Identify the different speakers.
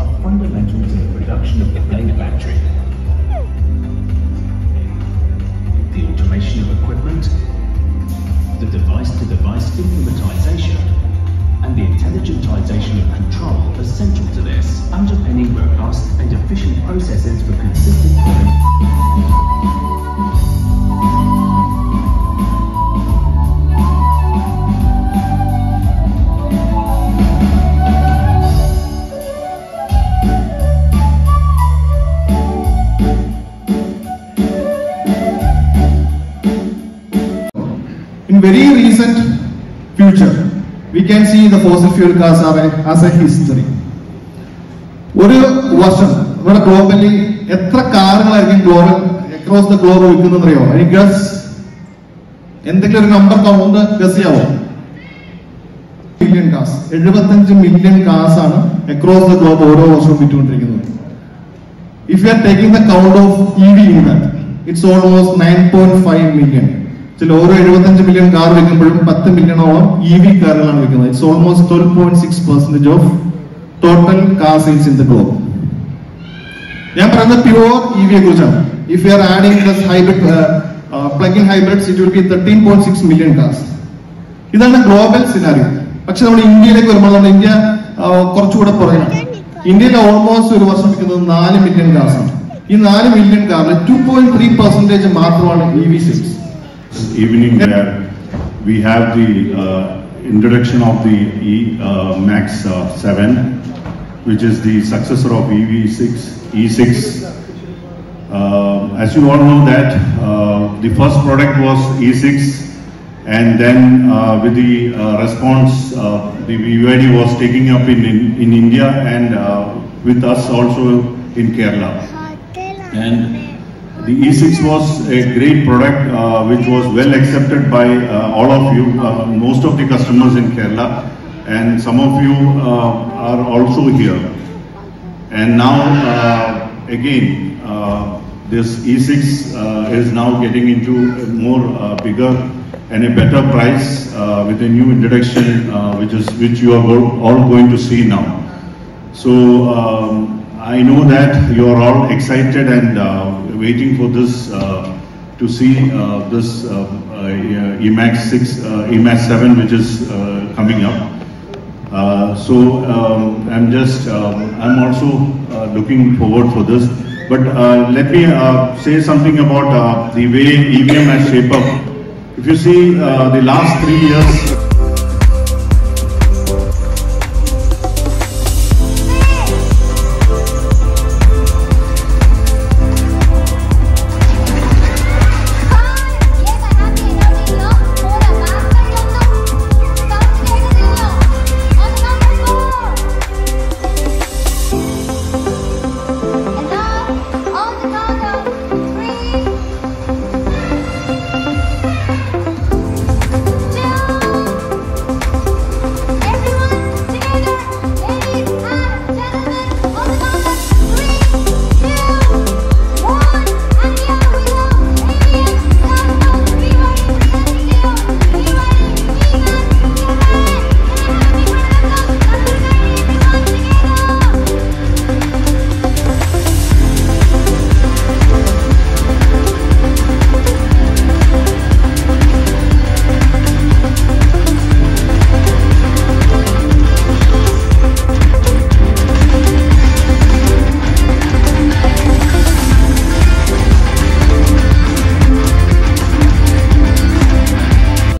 Speaker 1: are fundamental to the production of the blade battery. The automation of equipment, the device-to-device implementation, and the intelligentization of control are central to this, underpinning robust and efficient processes for consistent
Speaker 2: In very recent future, we can see the fossil fuel cars as a history. ഒരു വർഷം നമ്മുടെ globally എത്ര കാറുകളായിരിക്കും global across the globe വിൽക്കുന്നറിയോ എനിക്ക് guess എന്തെങ്കിലും ഒരു number count guess ചെയ്യാവോ? മില്യൺ കാസ് എഴുപത്തഞ്ച് മില്യൺ കാസ് ആണ് അക്രോസ് ദ ഗ്ലോബ് ഓരോ വർഷവും വിറ്റുകൊണ്ടിരിക്കുന്നത്. If if you are taking the count of EV in that, it's almost 9.5 million. ചില ഓരോ എഴുപത്തഞ്ച് മില്യൺ കാർ വിൽക്കുമ്പോഴും പത്ത് മില്യണോളം ഇ വി കാറുകളാണ് വിൽക്കുന്നത്. It's almost twelve point six percentage of total car sales in the globe ഞാൻ പറയുന്നത് പ്യുവർ ഇ വിയെ കുറിച്ചാണ് if you are adding those hybrid plugin hybrids it will be thirteen point six million cars ഇതാണ് global scenario പക്ഷെ നമ്മൾ ഇന്ത്യയിലേക്ക് വരുമ്പോൾ നമ്മുടെ ഇന്ത്യ കുറച്ചുകൂടെ പുറകിലാണ് ഇന്ത്യയിൽ ഓൾമോസ്റ്റ് ഒരു വർഷം വിൽക്കുന്നത് നാല് മില്യൺ കാർസ് ആണ്. ഈ നാല് മില്യൺ കാറിൽ ടു പോയിന്റ് ത്രീ പെർസെന്റേജ് മാത്രമാണ് E V sales
Speaker 3: evening where we have the uh, introduction of the E uh, Max uh, 7, which is the successor of EV6, E6. Uh, as you all know that uh, the first product was E6 and then uh, with the uh, response uh, the BYD was taking up in, in, in India and uh, with us also in Kerala. And the E6 was a great product uh, which was well accepted by uh, all of you, uh, most of the customers in Kerala, and some of you uh, are also here. And now, uh, again, uh, this E6 uh, is now getting into a more bigger and a better price with a new introduction, which is which you are all going to see now. So um, I know that you are all excited and waiting for this uh, to see uh, this uh, Emax 6, uh, Emax 7, which is coming up. So um, I'm just um, I'm also looking forward for this. But let me say something about the way EVM has shaped up. If you see the last three years,